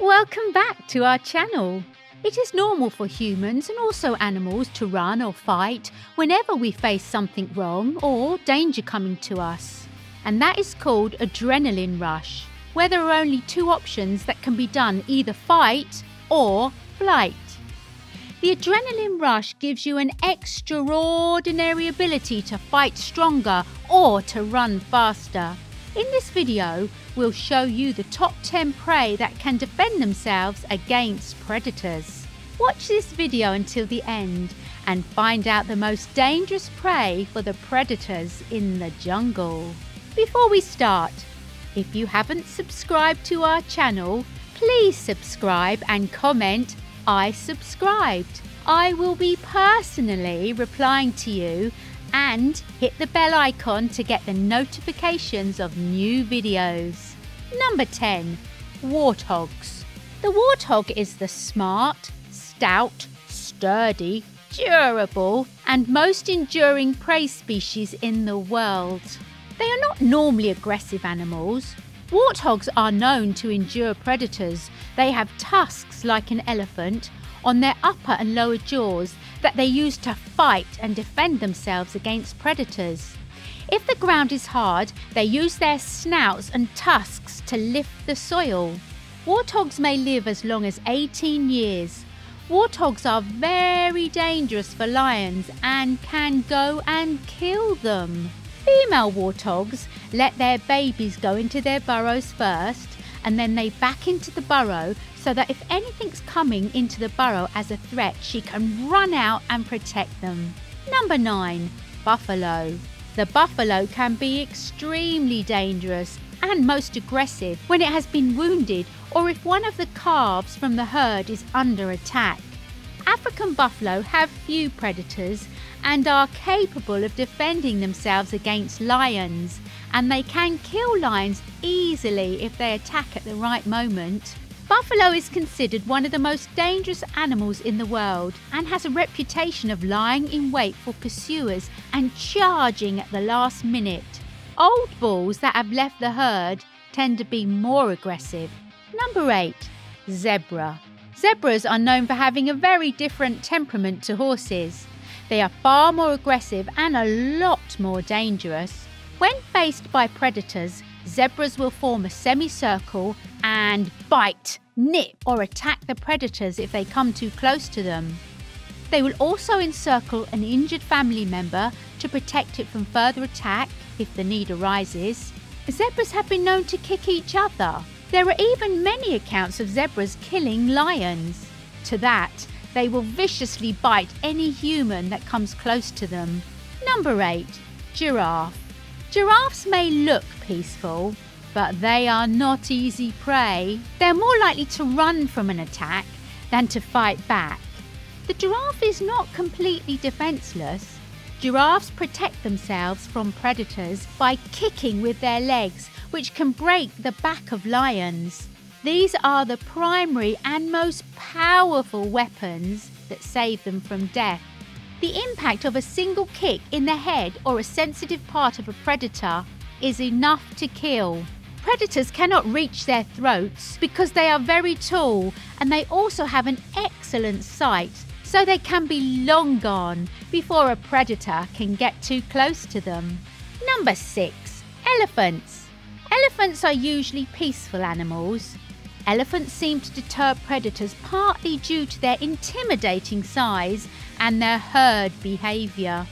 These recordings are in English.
Welcome back to our channel. It is normal for humans and also animals to run or fight whenever we face something wrong or danger coming to us. And that is called adrenaline rush, where there are only two options that can be done either fight or flight. The adrenaline rush gives you an extraordinary ability to fight stronger or to run faster. In this video, we'll show you the top 10 prey that can defend themselves against predators. Watch this video until the end and find out the most dangerous prey for the predators in the jungle. Before we start, if you haven't subscribed to our channel, please subscribe and comment I subscribed. I will be personally replying to you and hit the bell icon to get the notifications of new videos. Number 10. Warthogs. The warthog is the smart, stout, sturdy, durable, and most enduring prey species in the world. They are not normally aggressive animals. Warthogs are known to endure predators. They have tusks like an elephant on their upper and lower jaws that they use to fight and defend themselves against predators. If the ground is hard, they use their snouts and tusks to lift the soil. Warthogs may live as long as 18 years. Warthogs are very dangerous for lions and can go and kill them. Female warthogs let their babies go into their burrows first and then they back into the burrow so that if anything's coming into the burrow as a threat, she can run out and protect them. Number 9. Buffalo. The buffalo can be extremely dangerous and most aggressive when it has been wounded or if one of the calves from the herd is under attack. African buffalo have few predators and are capable of defending themselves against lions, and they can kill lions easily if they attack at the right moment. Buffalo is considered one of the most dangerous animals in the world and has a reputation of lying in wait for pursuers and charging at the last minute. Old bulls that have left the herd tend to be more aggressive. Number 8. Zebra. Zebras are known for having a very different temperament to horses. They are far more aggressive and a lot more dangerous. When faced by predators, zebras will form a semicircle and bite, nip, or attack the predators if they come too close to them. They will also encircle an injured family member to protect it from further attack if the need arises. Zebras have been known to kick each other. There are even many accounts of zebras killing lions. To that, they will viciously bite any human that comes close to them. Number 8. Giraffe. Giraffes may look peaceful, but they are not easy prey. They're more likely to run from an attack than to fight back. The giraffe is not completely defenseless. Giraffes protect themselves from predators by kicking with their legs, which can break the back of lions. These are the primary and most powerful weapons that save them from death. The impact of a single kick in the head or a sensitive part of a predator is enough to kill. Predators cannot reach their throats because they are very tall and they also have an excellent sight, so they can be long gone before a predator can get too close to them. Number 6. Elephants. Elephants are usually peaceful animals. Elephants seem to deter predators partly due to their intimidating size and their herd behaviour.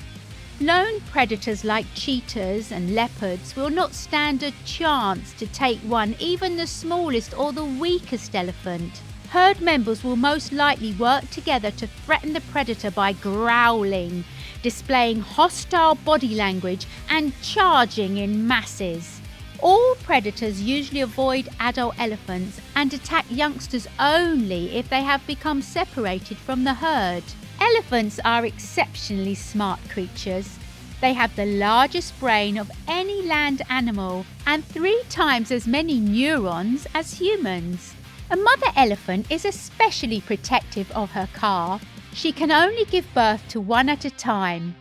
Known predators like cheetahs and leopards will not stand a chance to take one, even the smallest or the weakest elephant. Herd members will most likely work together to threaten the predator by growling, displaying hostile body language, and charging in masses. All predators usually avoid adult elephants and attack youngsters only if they have become separated from the herd. Elephants are exceptionally smart creatures. They have the largest brain of any land animal and three times as many neurons as humans. A mother elephant is especially protective of her calf. She can only give birth to one at a time.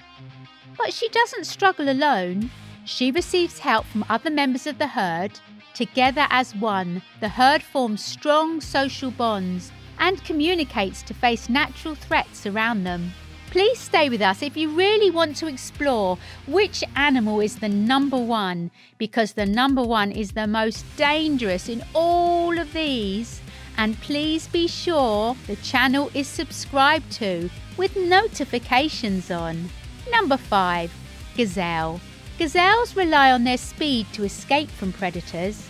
But she doesn't struggle alone. She receives help from other members of the herd, Together as one, the herd forms strong social bonds and communicates to face natural threats around them. Please stay with us if you really want to explore which animal is the number one, because the number one is the most dangerous in all of these. And please be sure the channel is subscribed to with notifications on. Number 5. Gazelle. Gazelles rely on their speed to escape from predators.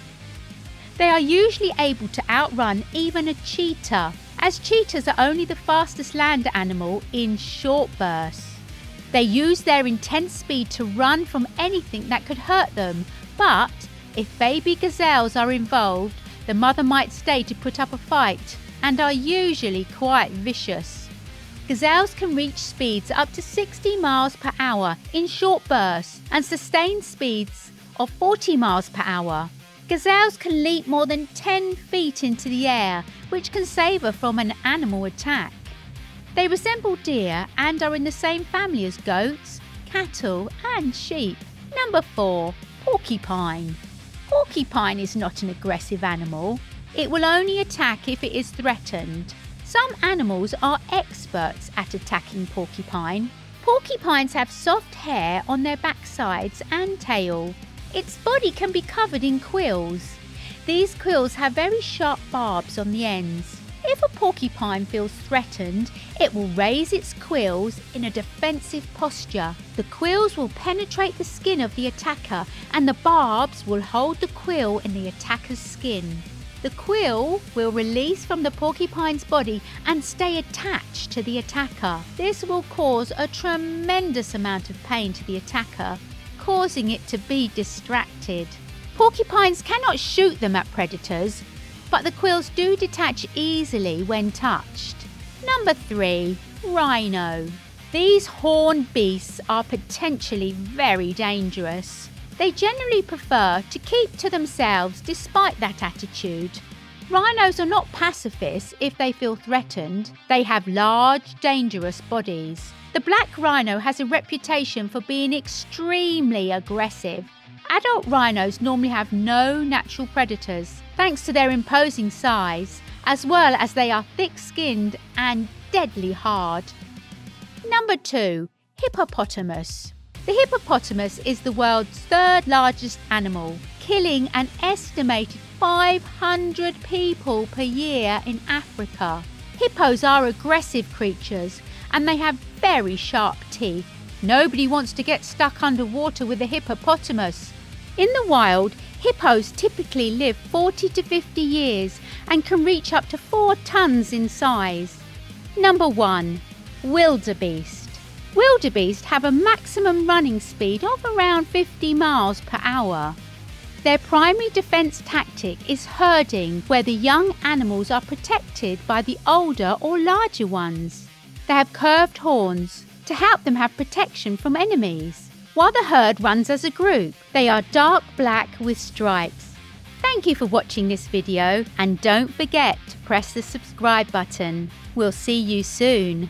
They are usually able to outrun even a cheetah as cheetahs are only the fastest land animal in short bursts. They use their intense speed to run from anything that could hurt them, but if baby gazelles are involved, the mother might stay to put up a fight and are usually quite vicious. Gazelles can reach speeds up to 60 miles per hour in short bursts and sustained speeds of 40 miles per hour. Gazelles can leap more than 10 feet into the air, which can save her from an animal attack. They resemble deer and are in the same family as goats, cattle, and sheep. Number 4. Porcupine. Porcupine is not an aggressive animal. It will only attack if it is threatened. Some animals are experts at attacking porcupine. Porcupines have soft hair on their backsides and tail. Its body can be covered in quills. These quills have very sharp barbs on the ends. If a porcupine feels threatened, it will raise its quills in a defensive posture. The quills will penetrate the skin of the attacker and the barbs will hold the quill in the attacker's skin. The quill will release from the porcupine's body and stay attached to the attacker. This will cause a tremendous amount of pain to the attacker causing it to be distracted. Porcupines cannot shoot them at predators, but the quills do detach easily when touched. Number 3. Rhino. These horned beasts are potentially very dangerous. They generally prefer to keep to themselves despite that attitude. Rhinos are not pacifists if they feel threatened. They have large, dangerous bodies. The black rhino has a reputation for being extremely aggressive. Adult rhinos normally have no natural predators, thanks to their imposing size, as well as they are thick skinned and deadly hard. Number 2. Hippopotamus. The hippopotamus is the world's third largest animal, killing an estimated 500 people per year in Africa. Hippos are aggressive creatures and they have very sharp teeth. Nobody wants to get stuck underwater with a hippopotamus. In the wild, hippos typically live 40 to 50 years and can reach up to 4 tons in size. Number 1. Wildebeest. Wildebeest have a maximum running speed of around 50 miles per hour. Their primary defense tactic is herding, where the young animals are protected by the older or larger ones. They have curved horns to help them have protection from enemies. While the herd runs as a group, they are dark black with stripes. Thank you for watching this video and don't forget to press the subscribe button. We'll see you soon.